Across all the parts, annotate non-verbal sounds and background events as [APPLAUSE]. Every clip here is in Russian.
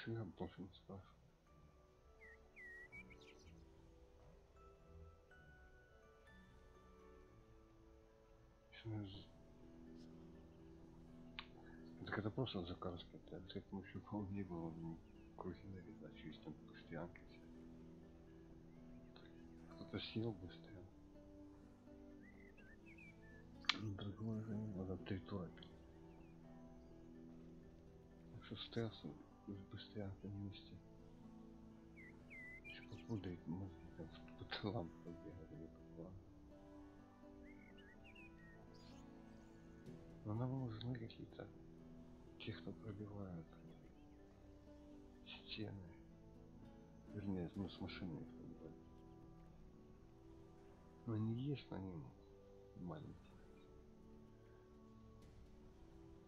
Что я больше не спрашиваю? Что Так это просто заказ какой-то. Это как мы еще не было ну, круги на вид, а через там все. Кто-то съел быстрее. Ну, Другое же не надо три тура пить. Так что стресс быстрее не вести. Еще попудает мозги, там [LAUGHS] по тылам побегали, не попало. Но нам нужны какие-то те, кто пробивают стены. Вернее, ну с машиной их пробивают. Но они есть на нем маленькие.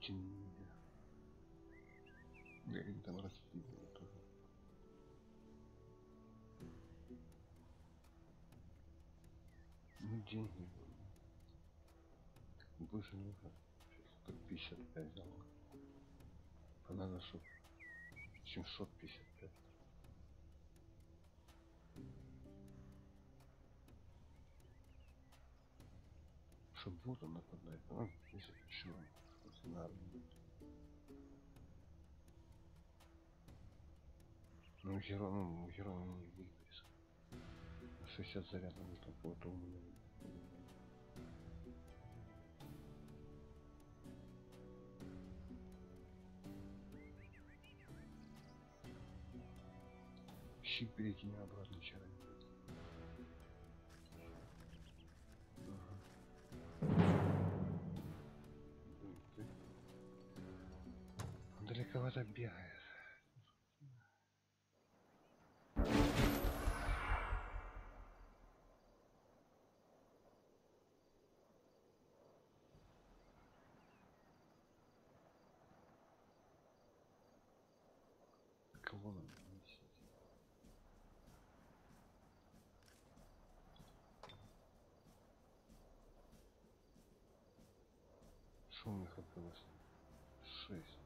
Теневые. Да они там будут тоже. Ну деньги. Больше нужно. Сейчас 155 взял. А надо, чтоб 755. Чтоб воду нападает. Ну, если что, если надо. Ну, герой, ну, герой не выиграется. 60 зарядов нужно кого-то умного. Щит перекинь обратно вчера. Далековато бегаешь. Кого нам несить? Что у них осталось? Шесть.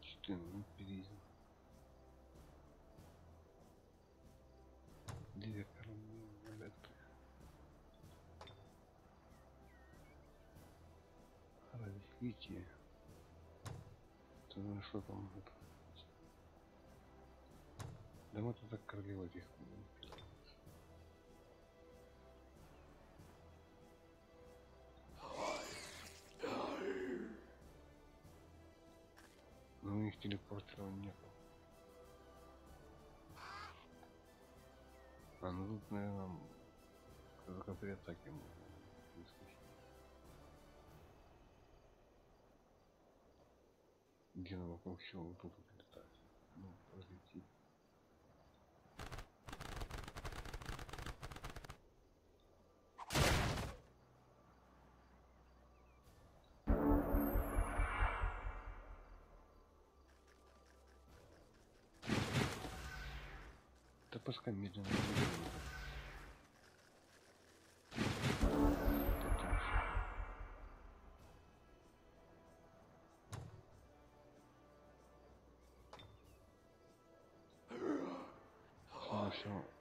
Четыре, ну перейдем. Развитие. Ты знаешь, что там это? Да мы тут так королева их. Но у них телепортирования нет. А ну тут, наверное, только при атаке можно Где нам вокруг всего вот тут летать? Ну, пролетит. Да пускай медленно медленно.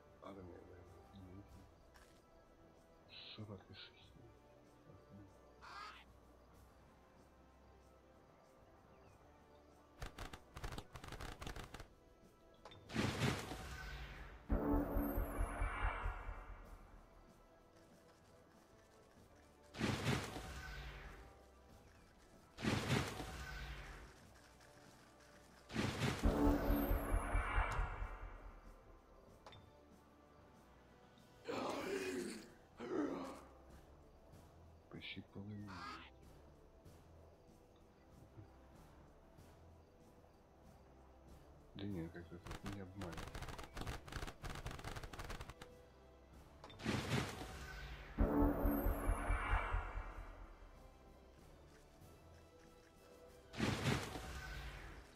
Нет, как-то тут не обманет.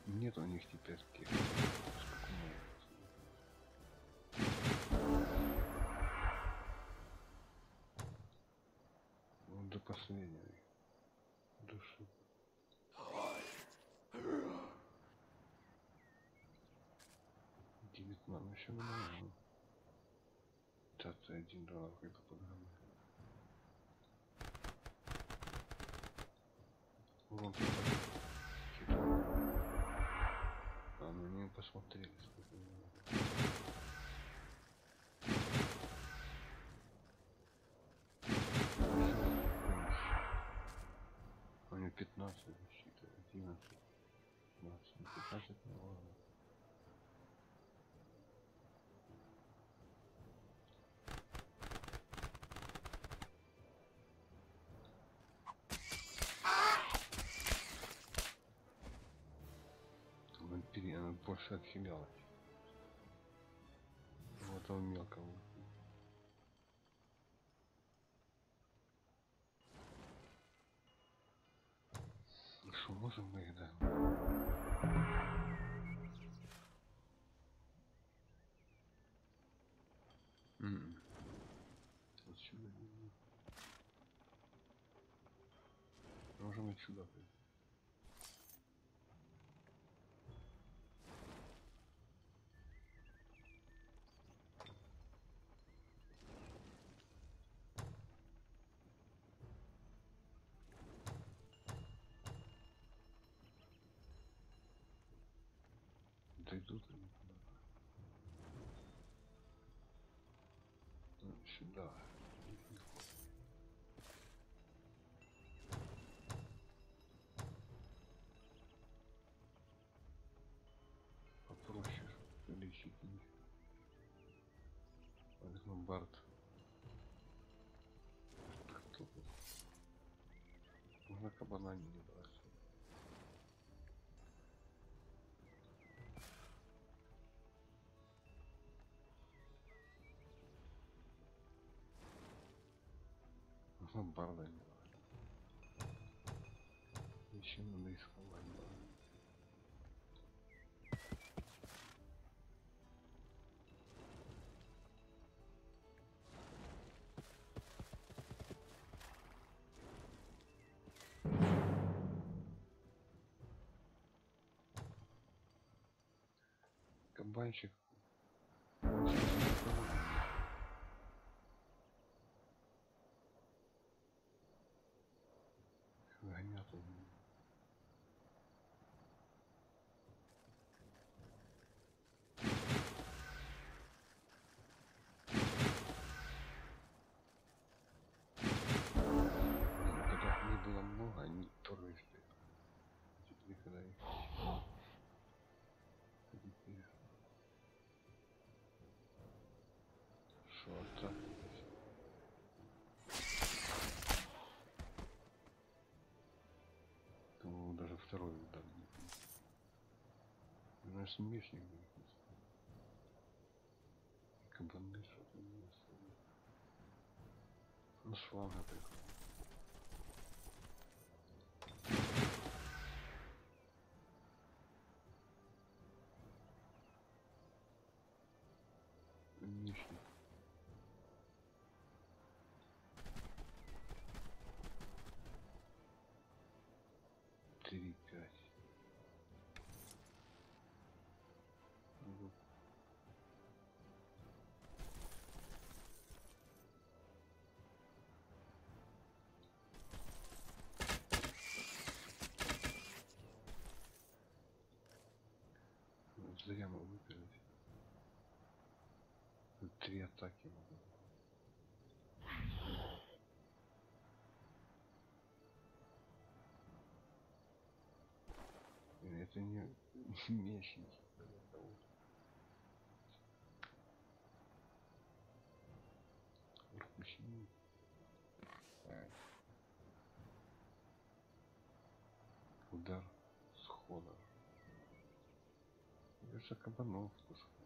Нет у них теперь тех. Вот до последнего. Еще много. Тата один доллар. Вон тут что-то. А, ну не посмотрели, сколько у него. У него 15 считывает, 11, 15, 15, ну ладно. Вампири, отхилялась. Вот он мелкого. Ну что, можем мы их, да? М. Отсюда не видно. Можем и сюда туда. Ну, Сюда. Попроще, лечить их. Возьму Барт. Кто? Можно кабана не брать. Можно барда не брать. Еще надо искать барда. Кабанчик. Гонят он. Когда их было много, они тоже стоят. Теперь когда их Теперь. Что-то. Думал, даже второй удар не будет. Ну, смешник будет. Кабаны что-то не. Ну, славно так. Атаки могу. Э, Это не это почему? Удар схода. Же кабанов слушай.